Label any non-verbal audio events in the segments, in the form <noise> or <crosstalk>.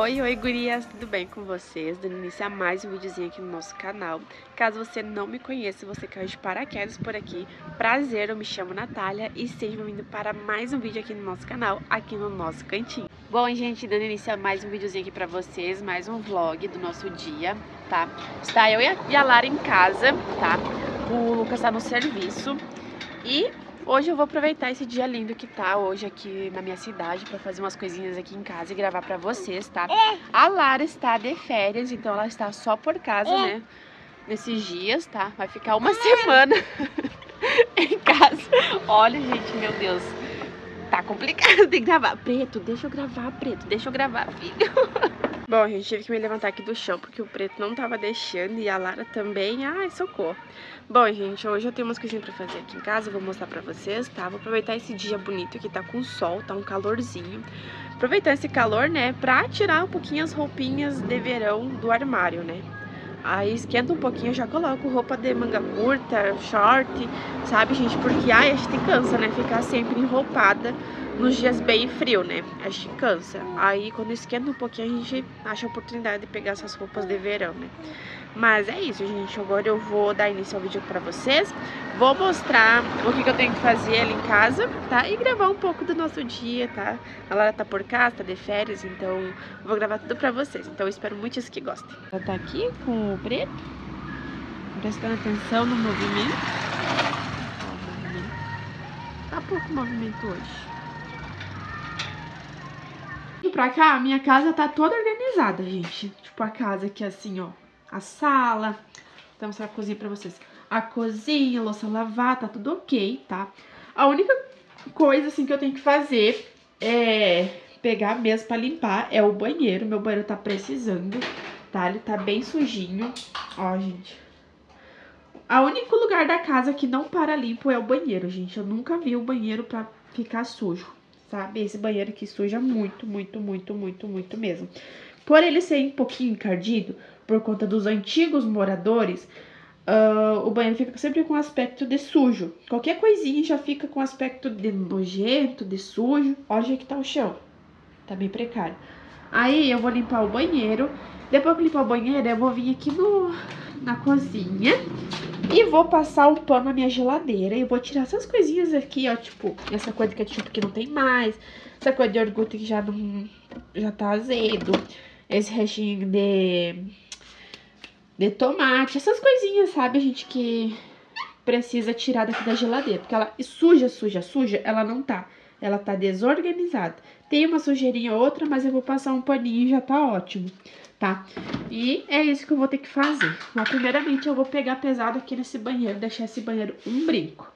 Oi, oi gurias, tudo bem com vocês? Dando início a mais um videozinho aqui no nosso canal. Caso você não me conheça, você caiu de paraquedas por aqui, prazer, eu me chamo Natália e seja bem-vindo para mais um vídeo aqui no nosso canal, aqui no nosso cantinho. Bom, gente, dando início a mais um videozinho aqui pra vocês, mais um vlog do nosso dia, tá? Está eu e a Lara em casa, tá? O Lucas tá no serviço e Hoje eu vou aproveitar esse dia lindo que tá hoje aqui na minha cidade para fazer umas coisinhas aqui em casa e gravar para vocês, tá? É. A Lara está de férias, então ela está só por casa, é. né? Nesses dias, tá? Vai ficar uma semana <laughs> em casa. Olha, gente, meu Deus. Tá complicado de gravar. Preto, deixa eu gravar, Preto, deixa eu gravar, filho. <laughs> Bom, gente tive que me levantar aqui do chão porque o Preto não tava deixando e a Lara também. Ai, socorro. Bom, gente, hoje eu tenho umas coisinhas pra fazer aqui em casa, vou mostrar pra vocês, tá? Vou aproveitar esse dia bonito que tá com sol, tá um calorzinho. Aproveitar esse calor, né, pra tirar um pouquinho as roupinhas de verão do armário, né? Aí esquenta um pouquinho, eu já coloco roupa de manga curta, short, sabe, gente? Porque, ai, a gente cansa, né? Ficar sempre enroupada nos dias bem frio, né? A gente cansa. Aí quando esquenta um pouquinho a gente acha a oportunidade de pegar essas roupas de verão, né? Mas é isso, gente. Agora eu vou dar início ao vídeo pra vocês. Vou mostrar o que, que eu tenho que fazer ali em casa, tá? E gravar um pouco do nosso dia, tá? A Lara tá por casa, tá de férias, então vou gravar tudo pra vocês. Então eu espero muito que gostem. Ela tá aqui com o preto, prestando atenção no movimento. Tá pouco movimento hoje pra cá, minha casa tá toda organizada, gente. Tipo, a casa aqui assim, ó. A sala. Vou mostrar a cozinha pra vocês. A cozinha, a louça lavar, tá tudo ok, tá? A única coisa, assim, que eu tenho que fazer é pegar mesmo pra limpar é o banheiro. Meu banheiro tá precisando, tá? Ele tá bem sujinho. Ó, gente. O único lugar da casa que não para limpo é o banheiro, gente. Eu nunca vi o banheiro pra ficar sujo sabe? Esse banheiro aqui suja muito, muito, muito, muito, muito mesmo. Por ele ser um pouquinho encardido, por conta dos antigos moradores, uh, o banheiro fica sempre com aspecto de sujo. Qualquer coisinha já fica com aspecto de nojento, de sujo. Olha que tá o chão. Tá bem precário. Aí eu vou limpar o banheiro. Depois que limpar o banheiro, eu vou vir aqui no, na cozinha. E vou passar um pano na minha geladeira. E vou tirar essas coisinhas aqui, ó, tipo, essa coisa de ketchup que não tem mais, essa coisa de orgulho que já não, já tá azedo, esse restinho de, de tomate, essas coisinhas, sabe, gente, que precisa tirar daqui da geladeira, porque ela suja, suja, suja, ela não tá, ela tá desorganizada. Tem uma sujeirinha ou outra, mas eu vou passar um paninho e já tá ótimo tá? E é isso que eu vou ter que fazer. Mas primeiramente eu vou pegar pesado aqui nesse banheiro, deixar esse banheiro um brinco.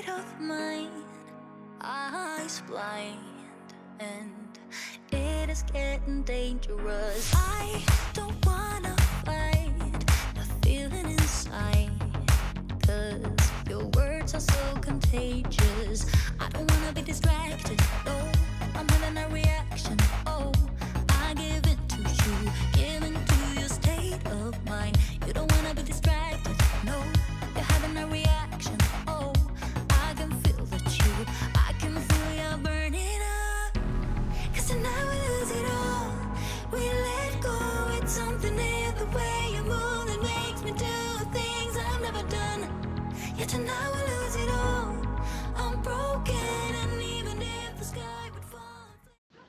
State of mind, eyes blind, and it is getting dangerous. I don't wanna fight the feeling inside, cause your words are so contagious. I don't wanna be distracted, no, I'm having a reaction, oh,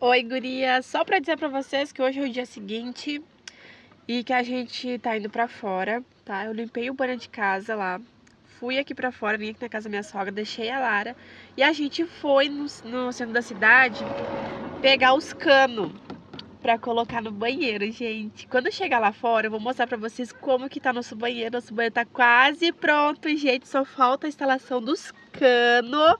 Oi, guria! Só pra dizer pra vocês que hoje é o dia seguinte e que a gente tá indo pra fora, tá? Eu limpei o banho de casa lá, fui aqui pra fora, vim aqui na casa da minha sogra, deixei a Lara e a gente foi no, no centro da cidade pegar os canos pra colocar no banheiro, gente. Quando chegar lá fora, eu vou mostrar pra vocês como que tá nosso banheiro. Nosso banheiro tá quase pronto, gente. Só falta a instalação dos canos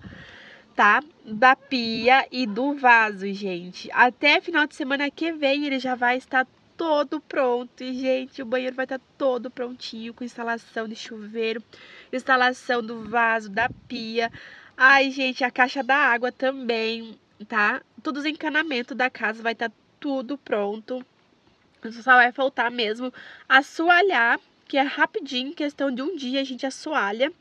tá? Da pia e do vaso, gente. Até final de semana que vem ele já vai estar todo pronto. E, gente, o banheiro vai estar todo prontinho com instalação de chuveiro, instalação do vaso, da pia. Ai, gente, a caixa da água também, tá? Todos os encanamentos da casa vai estar tudo pronto. Só vai faltar mesmo assoalhar, que é rapidinho, questão de um dia a gente assoalha.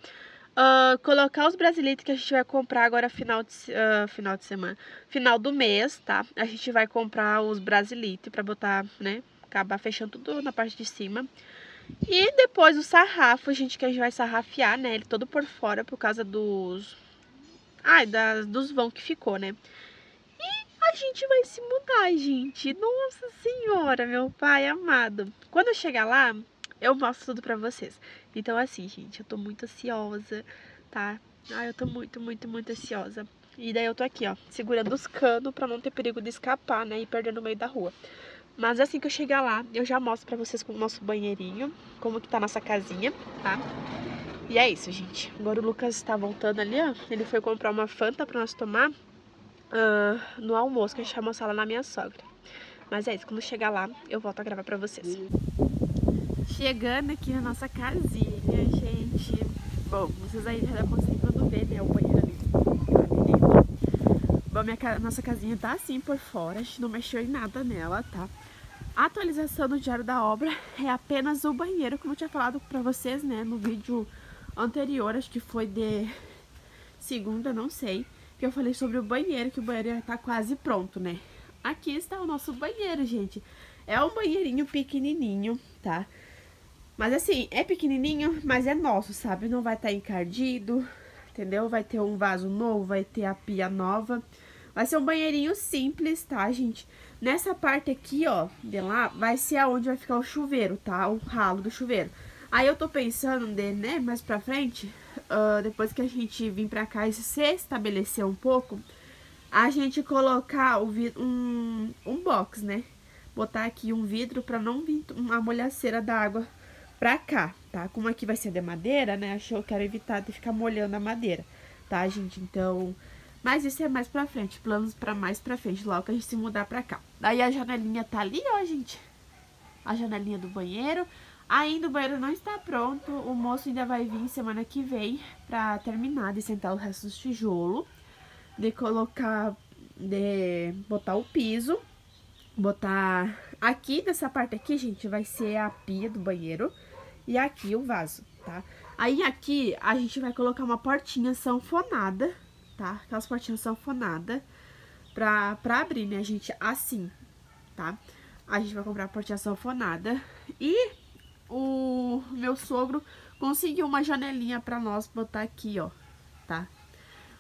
Uh, colocar os brasilitos que a gente vai comprar agora final de, uh, final de semana, final do mês, tá? A gente vai comprar os brasilitos para botar, né? Acabar fechando tudo na parte de cima. E depois o sarrafo, gente, que a gente vai sarrafiar, né? Ele todo por fora por causa dos... Ai, das, dos vão que ficou, né? E a gente vai se mudar, gente. Nossa senhora, meu pai amado. Quando eu chegar lá, eu mostro tudo pra vocês. Então, assim, gente, eu tô muito ansiosa, tá? Ai, eu tô muito, muito, muito ansiosa. E daí eu tô aqui, ó, segurando os canos pra não ter perigo de escapar, né? E perder no meio da rua. Mas assim que eu chegar lá, eu já mostro pra vocês como o nosso banheirinho, como que tá a nossa casinha, tá? E é isso, gente. Agora o Lucas tá voltando ali, ó. Ele foi comprar uma Fanta pra nós tomar uh, no almoço, que a gente vai almoçar lá na minha sogra. Mas é isso, quando chegar lá, eu volto a gravar pra vocês. Chegando aqui na nossa casinha, gente. Bom, vocês aí já conseguindo ver, né? O banheiro ali. Bom, minha, nossa casinha tá assim por fora. A gente não mexeu em nada nela, tá? A atualização do diário da obra é apenas o banheiro, como eu tinha falado pra vocês, né? No vídeo anterior, acho que foi de segunda, não sei. Que eu falei sobre o banheiro, que o banheiro já tá quase pronto, né? Aqui está o nosso banheiro, gente. É um banheirinho pequenininho, tá? Mas assim, é pequenininho, mas é nosso, sabe? Não vai estar encardido, entendeu? Vai ter um vaso novo, vai ter a pia nova. Vai ser um banheirinho simples, tá, gente? Nessa parte aqui, ó, de lá, vai ser aonde vai ficar o chuveiro, tá? O ralo do chuveiro. Aí eu tô pensando, de, né, mais pra frente, ah, depois que a gente vir pra cá e se estabelecer um pouco, a gente colocar um, um box, né? Botar aqui um vidro pra não vir uma molhaceira da água pra cá, tá? Como aqui vai ser de madeira, né? Acho que eu quero evitar de ficar molhando a madeira, tá, gente? Então, mas isso é mais pra frente, planos pra mais pra frente, logo que a gente se mudar pra cá. Daí a janelinha tá ali, ó, gente. A janelinha do banheiro. Ainda o banheiro não está pronto, o moço ainda vai vir semana que vem pra terminar de sentar o resto dos tijolos, de colocar, de botar o piso, botar aqui nessa parte aqui, gente, vai ser a pia do banheiro e aqui o vaso, tá? Aí aqui a gente vai colocar uma portinha sanfonada, tá? Aquelas portinhas sanfonadas pra, pra abrir, né, gente? Assim, tá? A gente vai comprar a portinha sanfonada e o meu sogro conseguiu uma janelinha pra nós botar aqui, ó, tá?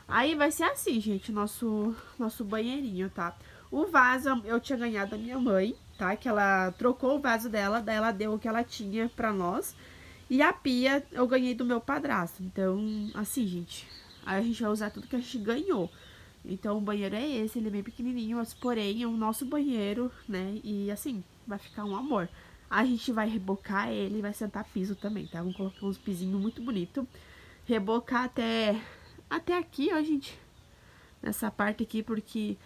Aí vai ser assim, gente, nosso, nosso banheirinho, tá? O vaso eu tinha ganhado da minha mãe, tá? Que ela trocou o vaso dela, daí ela deu o que ela tinha pra nós. E a pia eu ganhei do meu padrasto. Então, assim, gente, aí a gente vai usar tudo que a gente ganhou. Então, o banheiro é esse, ele é bem pequenininho, mas porém é o nosso banheiro, né? E assim, vai ficar um amor. A gente vai rebocar ele, vai sentar piso também, tá? Vamos colocar uns pisinhos muito bonito. rebocar até, até aqui, ó, gente. Nessa parte aqui, porque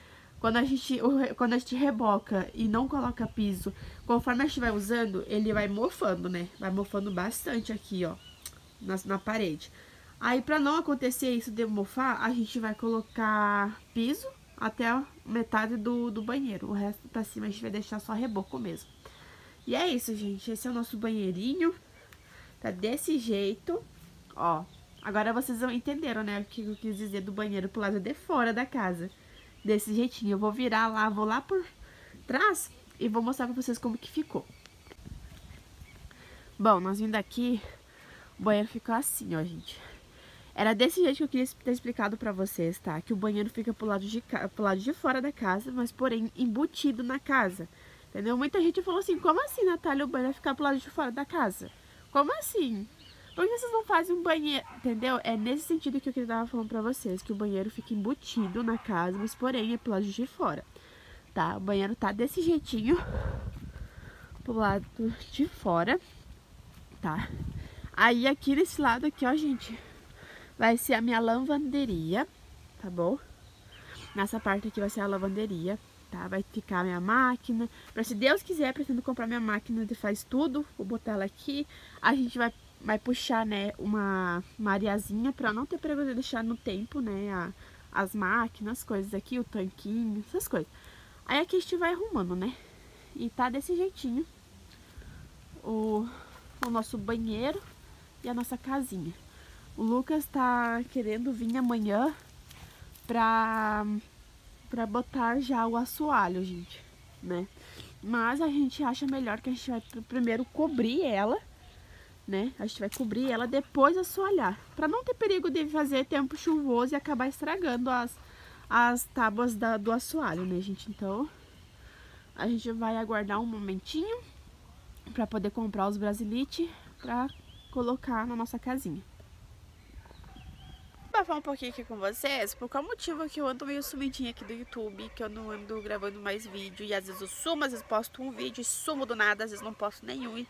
quando a, gente, quando a gente reboca e não coloca piso, conforme a gente vai usando, ele vai mofando, né? Vai mofando bastante aqui, ó, na, na parede. Aí, pra não acontecer isso de mofar, a gente vai colocar piso até metade do, do banheiro. O resto pra cima a gente vai deixar só reboco mesmo. E é isso, gente. Esse é o nosso banheirinho. Tá desse jeito, ó. Agora vocês entenderam, né, o que eu quis dizer do banheiro pro lado de fora da casa. Desse jeitinho. Eu vou virar lá, vou lá por trás e vou mostrar pra vocês como que ficou. Bom, nós vindo aqui, o banheiro ficou assim, ó, gente. Era desse jeito que eu queria ter explicado pra vocês, tá? Que o banheiro fica pro lado de, pro lado de fora da casa, mas porém embutido na casa. Entendeu? Muita gente falou assim, como assim, Natália, o banheiro vai ficar pro lado de fora da casa? Como assim? Por que vocês não fazem um banheiro? Entendeu? É nesse sentido que eu estava falando pra vocês, que o banheiro fica embutido na casa, mas porém é pro lado de fora. Tá? O banheiro tá desse jeitinho pro lado de fora, tá? Aí aqui nesse lado aqui, ó, gente, vai ser a minha lavanderia, tá bom? Nessa parte aqui vai ser a lavanderia, tá? Vai ficar a minha máquina. Pra se Deus quiser, pretendo comprar minha máquina de faz tudo. Vou botar ela aqui. A gente vai, vai puxar, né, uma mariazinha pra não ter perigo de deixar no tempo, né, a, as máquinas, as coisas aqui, o tanquinho, essas coisas. Aí aqui a gente vai arrumando, né? E tá desse jeitinho o, o nosso banheiro e a nossa casinha. O Lucas tá querendo vir amanhã pra, pra botar já o assoalho, gente, né? Mas a gente acha melhor que a gente vai primeiro cobrir ela, né? A gente vai cobrir ela, depois assoalhar. Pra não ter perigo de fazer tempo chuvoso e acabar estragando as, as tábuas da, do assoalho, né, gente? Então, a gente vai aguardar um momentinho pra poder comprar os brasilite pra colocar na nossa casinha desabafar um pouquinho aqui com vocês por qual motivo que eu ando meio sumidinha aqui do YouTube, que eu não ando gravando mais vídeo e às vezes eu sumo, às vezes posto um vídeo e sumo do nada, às vezes não posto nenhum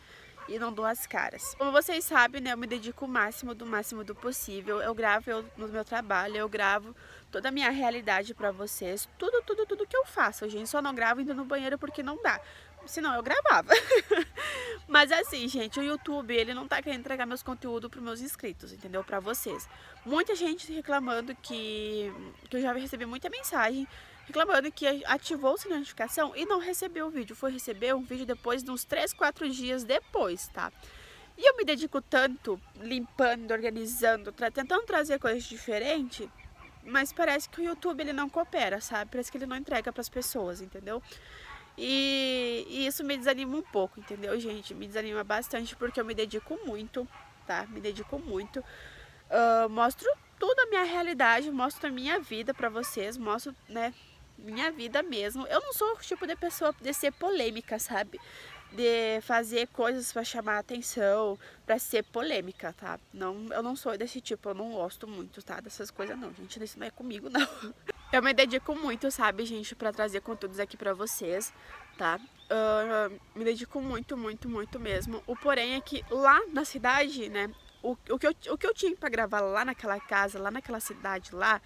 e, não dou as caras. Como vocês sabem, né, eu me dedico o máximo do máximo do possível, eu gravo eu, no meu trabalho, eu gravo toda a minha realidade pra vocês, tudo, tudo, tudo que eu faço, gente, só não gravo indo no banheiro porque não dá, senão eu gravava. <laughs> Mas assim, gente, o YouTube, ele não tá querendo entregar meus conteúdos pros meus inscritos, entendeu? Pra vocês. Muita gente reclamando que, que eu já recebi muita mensagem reclamando que ativou o sininho de notificação e não recebeu o vídeo. Foi receber um vídeo depois de uns 3, 4 dias depois, tá? E eu me dedico tanto limpando, organizando, tra tentando trazer coisas diferentes, mas parece que o YouTube ele não coopera, sabe? Parece que ele não entrega para as pessoas, entendeu? E, e, isso me desanima um pouco, entendeu, gente? Me desanima bastante porque eu me dedico muito, tá? Me dedico muito. Uh, mostro toda a minha realidade, mostro a minha vida pra vocês, mostro, né, minha vida mesmo. Eu não sou o tipo de pessoa de ser polêmica, sabe? De fazer coisas para chamar atenção, para ser polêmica, tá? Não, eu não sou desse tipo, eu não gosto muito, tá? Dessas coisas não, gente, isso não é comigo, <laughs> não. Eu me dedico muito, sabe, gente, para trazer conteúdos aqui para vocês, tá? Uh, me dedico muito, muito, muito mesmo. O porém é que lá na cidade, né, o, o, que, eu, o que eu tinha para gravar lá naquela casa, lá naquela cidade lá,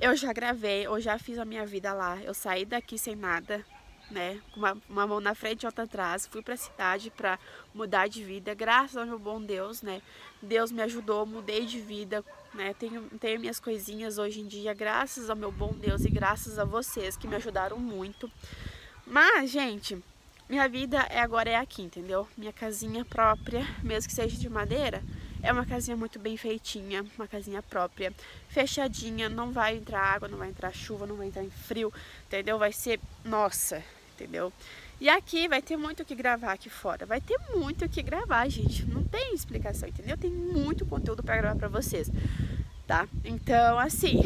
eu já gravei, eu já fiz a minha vida lá. Eu saí daqui sem nada, né? Com uma, uma mão na frente e outra atrás. Fui pra cidade pra mudar de vida. Graças ao meu bom Deus, né? Deus me ajudou, mudei de vida, né? Tenho, tenho minhas coisinhas hoje em dia, graças ao meu bom Deus e graças a vocês que me ajudaram muito. Mas, gente, minha vida é agora é aqui, entendeu? Minha casinha própria, mesmo que seja de madeira, é uma casinha muito bem feitinha, uma casinha própria, fechadinha, não vai entrar água, não vai entrar chuva, não vai entrar em frio, entendeu? Vai ser, nossa, entendeu? E aqui vai ter muito o que gravar aqui fora. Vai ter muito o que gravar, gente. Não tem explicação, entendeu? Tem muito conteúdo para gravar para vocês, tá? Então, assim,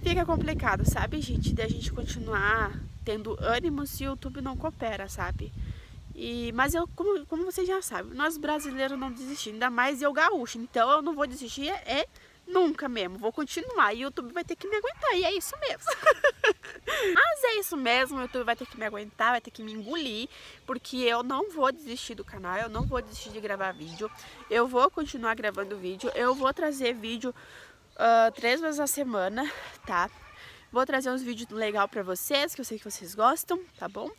fica complicado, sabe, gente? De a gente continuar tendo ânimo se o YouTube não coopera, sabe? E, mas eu, como, como vocês já sabem, nós brasileiros não desistimos, ainda mais eu gaúcho. Então eu não vou desistir, é, é nunca mesmo. Vou continuar e o YouTube vai ter que me aguentar. E é isso mesmo. <laughs> Mas é isso mesmo, o YouTube vai ter que me aguentar, vai ter que me engolir, porque eu não vou desistir do canal, eu não vou desistir de gravar vídeo. Eu vou continuar gravando vídeo, eu vou trazer vídeo uh, três vezes a semana, tá? Vou trazer uns vídeos legais pra vocês, que eu sei que vocês gostam, tá bom?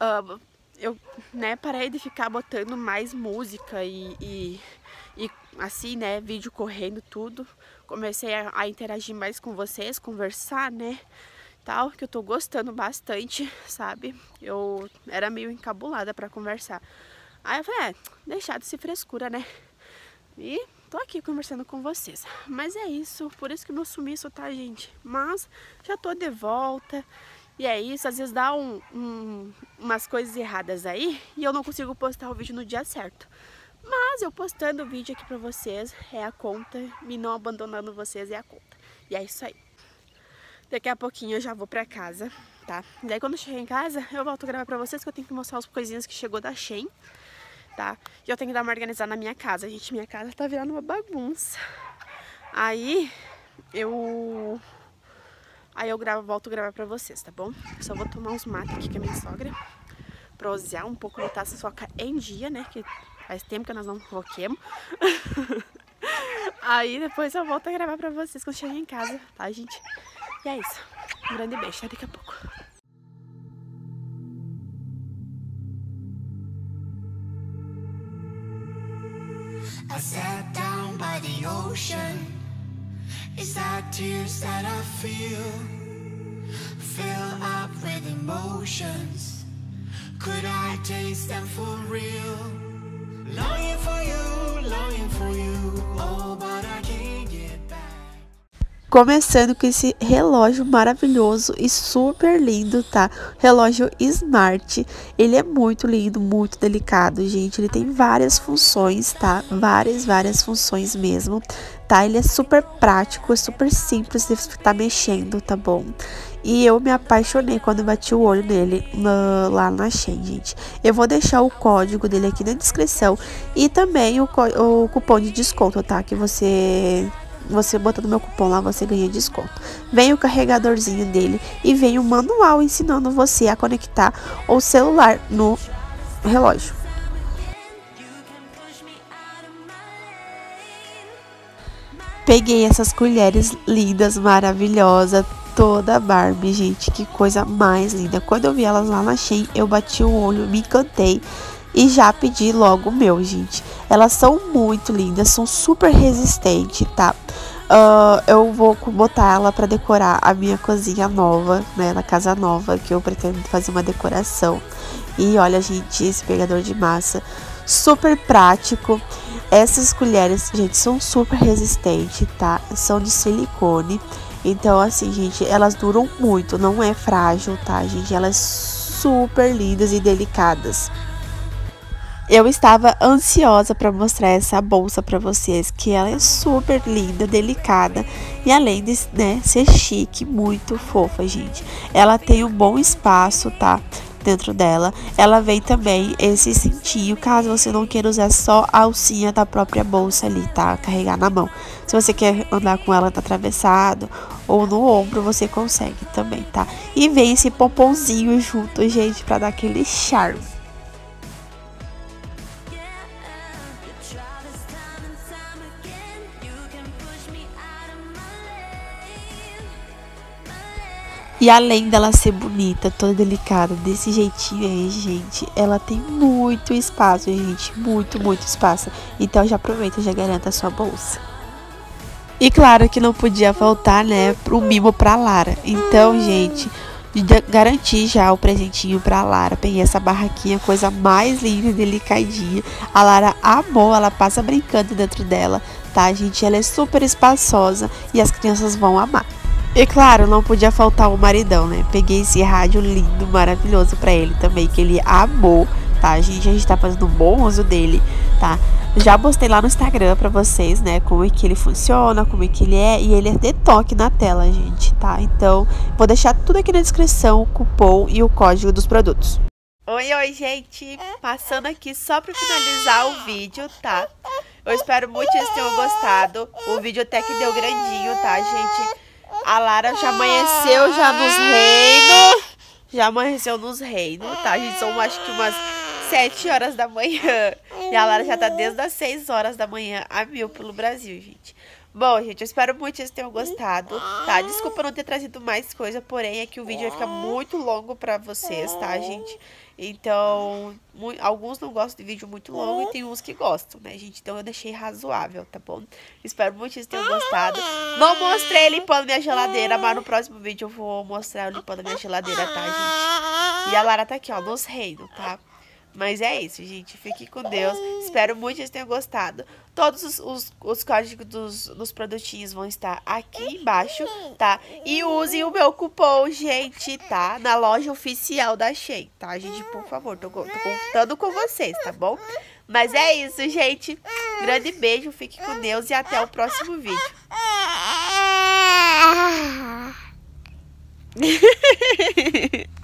Uh, eu né, parei de ficar botando mais música e, e, e, assim, né, vídeo correndo tudo. Comecei a, a, interagir mais com vocês, conversar, né, tal, que eu tô gostando bastante, sabe? Eu era meio encabulada pra conversar. Aí eu falei, é, deixar de ser frescura, né? E tô aqui conversando com vocês. Mas é isso, por isso que meu sumiço, tá, gente? Mas já tô de volta. E é isso, às vezes dá um, um, umas coisas erradas aí e eu não consigo postar o vídeo no dia certo. Mas eu postando o vídeo aqui pra vocês é a conta, me não abandonando vocês é a conta. E é isso aí. Daqui a pouquinho eu já vou pra casa, tá? Daí quando eu chegar em casa, eu volto a gravar pra vocês que eu tenho que mostrar as coisinhas que chegou da Shein, tá? E eu tenho que dar uma organizada na minha casa. Gente, minha casa tá virando uma bagunça. Aí, eu Aí eu gravo, volto a gravar pra vocês, tá bom? Só vou tomar uns mates aqui com a minha sogra. Prosear um pouco, botar essa soca em dia, né? Que faz tempo que nós não coloquemos. <laughs> Aí depois eu volto a gravar pra vocês quando chegar em casa, tá, gente? E é isso. Um grande beijo, até daqui a pouco. I sat down by the ocean tears that I feel Fill up with emotions. Could I taste them for real? Longing for you, longing for you. Oh, Começando com esse relógio maravilhoso e super lindo, tá? Relógio Smart. Ele é muito lindo, muito delicado, gente. Ele tem várias funções, tá? Várias, várias funções mesmo tá? Ele é super prático, é super simples de estar mexendo, tá bom? E eu me apaixonei quando bati o olho nele lá na Shein, gente. Eu vou deixar o código dele aqui na descrição e também o, o cupom de desconto, tá? Que você você botando meu cupom lá, você ganha desconto. Vem o carregadorzinho dele e vem o manual ensinando você a conectar o celular no relógio. Peguei essas colheres lindas, maravilhosas, toda Barbie, gente, que coisa mais linda. Quando eu vi elas lá na Shein, eu bati o olho, me encantei e já pedi logo o meu, gente. Elas são muito lindas, são super resistentes, tá? Uh, eu vou botar ela para decorar a minha cozinha nova, né, na casa nova, que eu pretendo fazer uma decoração. E olha, gente, esse pegador de massa super prático. Essas colheres, gente, são super resistentes, tá? São de silicone. Então, assim, gente, elas duram muito, não é frágil, tá, gente? Elas super lindas e delicadas. Eu estava ansiosa para mostrar essa bolsa para vocês, que ela é super linda, delicada e além de né, ser chique, muito fofa, gente. Ela tem um bom espaço, tá? dentro dela. Ela vem também esse cintinho, caso você não queira usar só a alcinha da própria bolsa ali, tá? Carregar na mão. Se você quer andar com ela atravessado ou no ombro, você consegue também, tá? E vem esse pomponzinho junto, gente, para dar aquele charme. E além dela ser bonita, toda delicada, desse jeitinho aí, gente, ela tem muito espaço, gente, muito, muito espaço. Então já aproveita já garanta a sua bolsa. E claro que não podia faltar, né, pro mimo pra Lara. Então, gente, garanti já o presentinho pra Lara. Peguei essa barraquinha, coisa mais linda e delicadinha. A Lara amou, ela passa brincando dentro dela, tá, gente? Ela é super espaçosa e as crianças vão amar. E claro, não podia faltar o maridão, né? Peguei esse rádio lindo, maravilhoso para ele também, que ele amou, tá? A gente, a gente tá fazendo um bom uso dele, tá? Já postei lá no Instagram pra vocês, né? Como é que ele funciona, como é que ele é. E ele é de toque na tela, gente, tá? Então, vou deixar tudo aqui na descrição, o cupom e o código dos produtos. Oi, oi, gente! Passando aqui só pra finalizar o vídeo, tá? Eu espero muito que vocês tenham gostado. O vídeo até que deu grandinho, tá, gente? A Lara já amanheceu já nos reinos. Já amanheceu nos reinos, tá? A gente são acho que umas 7 horas da manhã. E a Lara já tá desde as 6 horas da manhã a mil pelo Brasil, gente. Bom, gente, eu espero muito que vocês tenham gostado, tá? Desculpa não ter trazido mais coisa, porém é que o vídeo vai ficar muito longo pra vocês, tá, gente? Então, alguns não gostam de vídeo muito longo e tem uns que gostam, né, gente? Então eu deixei razoável, tá bom? Espero muito que vocês tenham gostado. Não mostrei limpando minha geladeira, mas no próximo vídeo eu vou mostrar eu limpando minha geladeira, tá, gente? E a Lara tá aqui, ó, nos reinos, tá? Mas é isso, gente. Fique com Deus. Espero muito que vocês tenham gostado. Todos os, os, os códigos dos, dos produtinhos vão estar aqui embaixo, tá? E usem o meu cupom, gente, tá? Na loja oficial da Shein, tá? Gente, por favor, tô, tô contando com vocês, tá bom? Mas é isso, gente. Grande beijo, fique com Deus e até o próximo vídeo. <laughs>